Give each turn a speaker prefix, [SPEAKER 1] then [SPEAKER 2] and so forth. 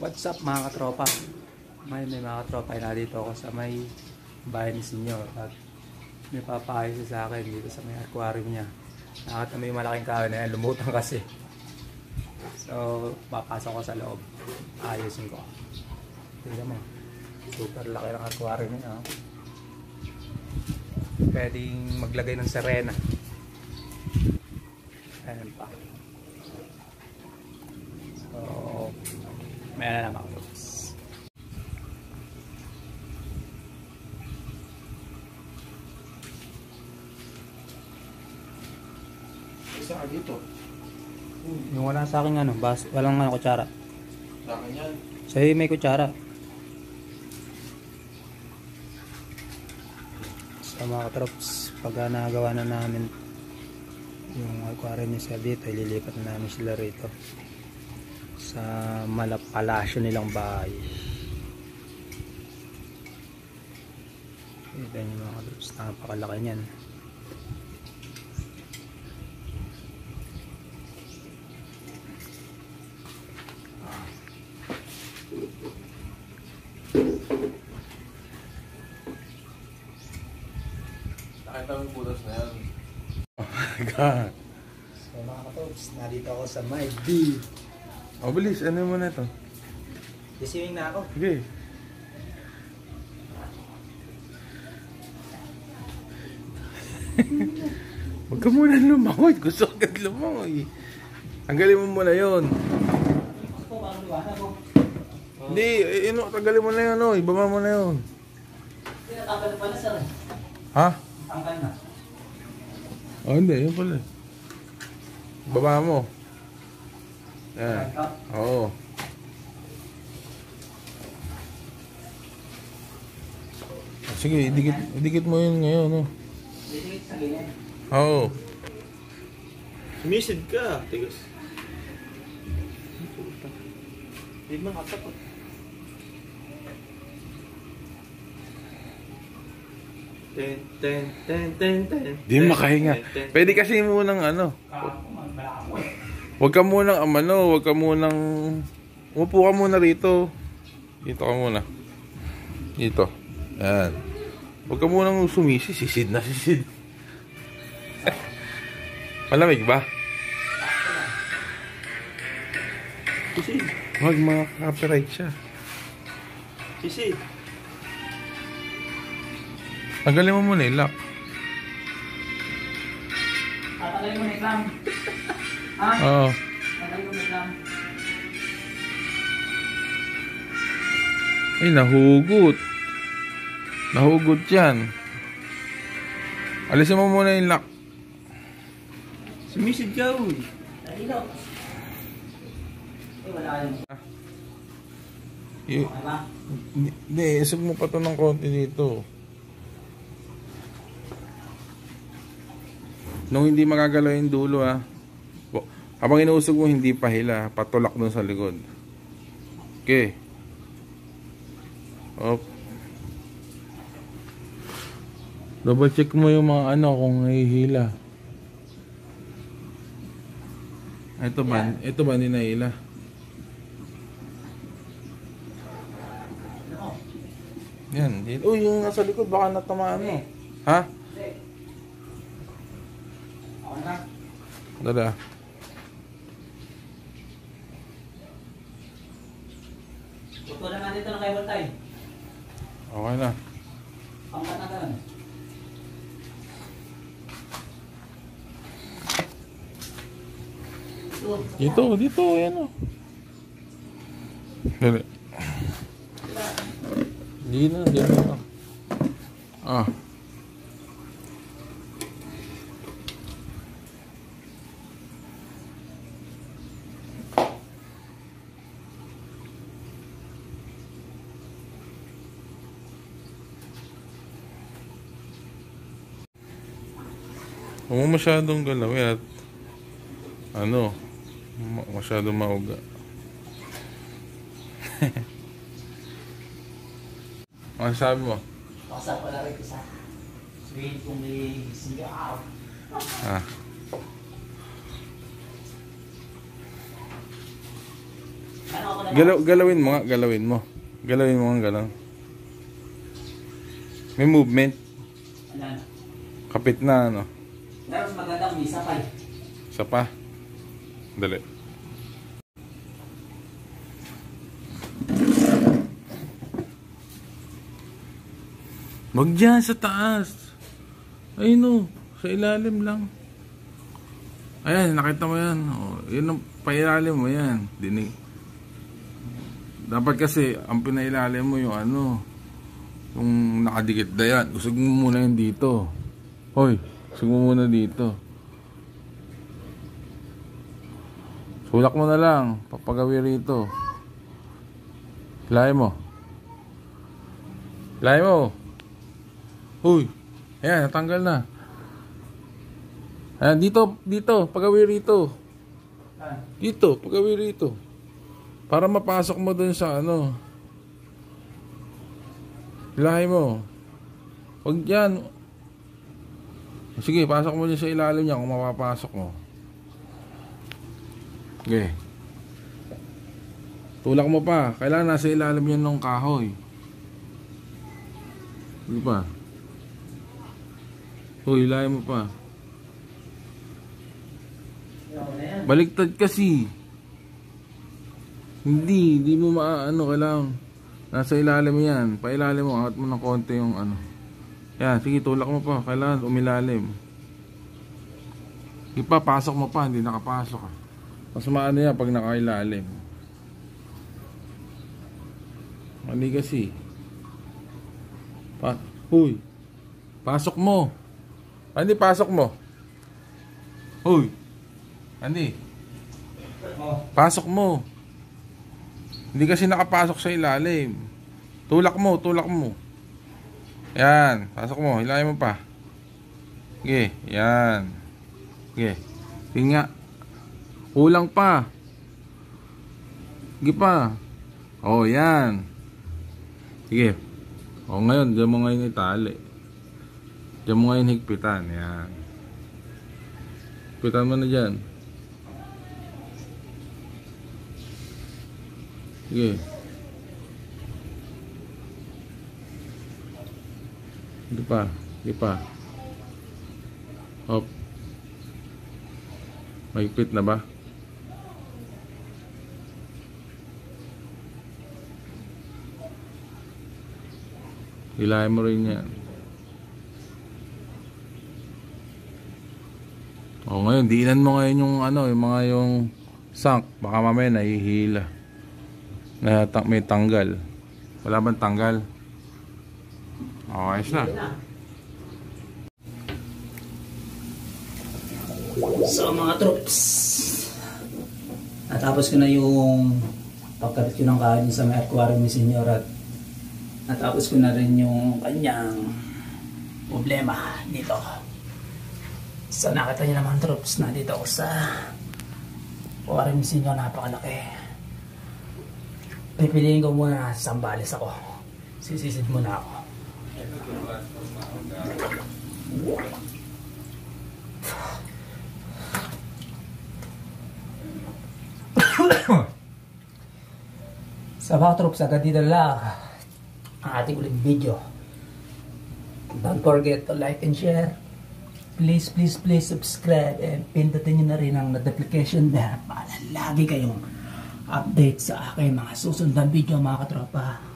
[SPEAKER 1] What's up mga katropa? May may mga katropa na dito ako sa may bahay ni Senyor at may papaayos siya sa akin dito sa may aquarium niya. Mo yung malaking kahoy na yan, lumutang kasi. So, papasok ko sa loob. Ayusin ko. Tingnan mo. Super laki ng aquarium niya. oh. Pwedeng maglagay ng serena. Ayan pa. So, may na naman ako.
[SPEAKER 2] Isa ka dito.
[SPEAKER 1] Yung wala sa akin ano, bas, walang ano, kutsara.
[SPEAKER 2] Sa akin yan.
[SPEAKER 1] Sa'yo may kutsara. Sa mga katrops, pag nagawa na namin yung aquarium niya sa dito, ililipat na namin sila rito sa malapalasyo nilang bahay. Ito yung mga katrops, napakalaki niyan.
[SPEAKER 2] Nakita mo yung butas na yan.
[SPEAKER 1] God. So mga katrops, narito ako sa my B.
[SPEAKER 2] O, bilis. Ano mo na ito?
[SPEAKER 1] Siswing na ako.
[SPEAKER 2] Sige. Huwag ka muna lumangoy. Gusto ko agad lumangoy. Tanggalin mo muna yun. Hindi, eh, ino, tanggalin mo na yun. Oh. Ibaba mo na yun.
[SPEAKER 1] Tinatanggal pa na sir.
[SPEAKER 2] Ha?
[SPEAKER 1] Tanggal na.
[SPEAKER 2] Oh, hindi. Yun pala. Baba mo. Oo. Ah, Sige, idikit, idikit mo yun ngayon. Oh.
[SPEAKER 1] Dito sa ganyan.
[SPEAKER 2] Oo.
[SPEAKER 3] Sumisid ka, tigas. Hindi man katakot. Ten, ten, ten, ten, ten.
[SPEAKER 2] Di makahinga. Pwede kasi munang ano.
[SPEAKER 1] Eh.
[SPEAKER 2] Huwag ka munang amano. Huwag ka munang... Umupo ka muna rito. Dito ka muna. Dito. Yan. Huwag ka munang sumisi. Sisid na sisid. Malamig ba?
[SPEAKER 3] Sisid,
[SPEAKER 2] Huwag mga copyright siya.
[SPEAKER 3] sisid.
[SPEAKER 2] Tanggalin mo muna yung lock.
[SPEAKER 1] Tatanggalin mo na yung. Ha?
[SPEAKER 2] Oo. Ay, nahugot. Nahugot yan. Alisin mo muna yung lock.
[SPEAKER 3] Sumisid ka, uy.
[SPEAKER 2] Hindi, isog mo pa to ng konti dito. Nung hindi magagalaw yung dulo ah. Habang inuusog mo, hindi pa hila. Patulak dun sa likod. Okay. Op. Double check mo yung mga ano kung nahihila. Ito ba? Ito ba hindi nahihila?
[SPEAKER 1] Ano?
[SPEAKER 2] Yan. Uy, yung nasa likod baka natamaan mo. Ha?
[SPEAKER 1] Hindi. Okay na.
[SPEAKER 2] Dada.
[SPEAKER 1] Putulan natin ito ng cable tie.
[SPEAKER 2] Okay na.
[SPEAKER 1] Pangkat na ganun. Ito.
[SPEAKER 2] Dito, dito, yan o. Dali. Hindi na, hindi na. Ah. Huwag mo masyadong galawin at ano, ma- masyadong mauga. ano sabi mo?
[SPEAKER 1] Basta pala rin ko sa Sabihin kong may sigaw.
[SPEAKER 2] Ah.
[SPEAKER 1] Ano
[SPEAKER 2] Galaw, galawin mo nga, galawin mo. Galawin mo nga galaw. May movement. Kapit na, ano.
[SPEAKER 1] Pero mas maganda kung isa pa eh.
[SPEAKER 2] Isa pa. Dali. Wag dyan sa taas. Ayun o. Sa ilalim lang. Ayan, nakita mo yan. O, yun ang pailalim mo yan. Dinig. Dapat kasi, ang pinailalim mo yung ano, yung nakadikit na yan. Usog mo muna yun dito. Hoy, usog mo muna dito. Sulak mo na lang. Papagawi rito. Hilay mo. Hilay mo. Uy. Ayan, natanggal na. Ayan, dito, dito. Pagawi rito. Dito, pagawi rito. Para mapasok mo dun sa ano. Hilay mo. Huwag yan. Sige, pasok mo dun sa ilalim niya kung mapapasok mo. Okay. Tulak mo pa. Kailangan nasa ilalim yun ng kahoy. Sige pa. Uy, ilalim mo pa. Baliktad kasi. Hindi, hindi mo maaano. Kailangan nasa ilalim yan. Pailalim mo. Angat mo ng konti yung ano. Yan, sige, tulak mo pa. Kailangan umilalim. Sige pa, pasok mo pa. Hindi nakapasok ah. Mas maano yan pag nakailalim. Mali kasi. Pa Huy. Pasok mo. Andi, pasok mo. Huy. Andi. Pasok mo. Hindi kasi nakapasok sa ilalim. Tulak mo, tulak mo. Yan, pasok mo. Hilahin mo pa. Sige, yan. Sige. Sige nga. Kulang pa. Sige pa. Oh, yan. Sige. O ngayon, diyan mo ngayon itali. Diyan mo ngayon higpitan. Yan. Higpitan mo na dyan. Sige. Sige pa. Sige pa. Hop. Mahigpit na ba? Hilahin mo rin yan. O ngayon, diinan mo ngayon yung ano, yung mga yung sunk. Baka mamaya nahihila. Na may tanggal. Wala bang tanggal? O, ayos na.
[SPEAKER 1] So mga troops, natapos ko na yung pagkabit ko ng kain sa may aquarium ni Senyor at natapos ko na rin yung kanyang problema dito. So nakita niyo naman troops na dito ako sa aquarium ni Senyor napakalaki. Pipiliin ko muna sa Sambales ako. Sisisid muna ako. Sa mga troops, agad dito lang ang ating ulit video. Don't forget to like and share. Please, please, please subscribe and pindutin nyo na rin ang notification bell para lagi kayong update sa aking mga susunod na video mga katropa.